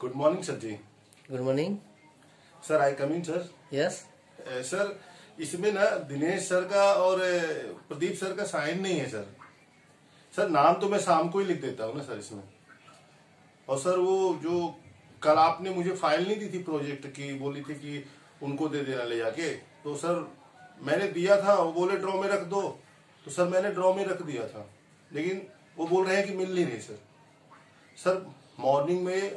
Good morning sir ji good morning sir I coming sir yes sir इसमें ना Dinesh sir का और uh, Pradeep sir का साइन नहीं है सर सर नाम तो मैं शाम को ही लिख देता हूँ ना सर इसमें। और सर वो जो कल आपने मुझे फ़ाइल नहीं दी थी प्रोजेक्ट की बोली थी कि उनको दे देना ले जाके तो सर मैंने दिया था वो बोले ड्रॉ में रख दो। तो सर मैंने ड्रॉ में रख दिया था। लेकिन वो बोल रहे हैं कि मिल नहीं रही सर सर मॉर्निंग में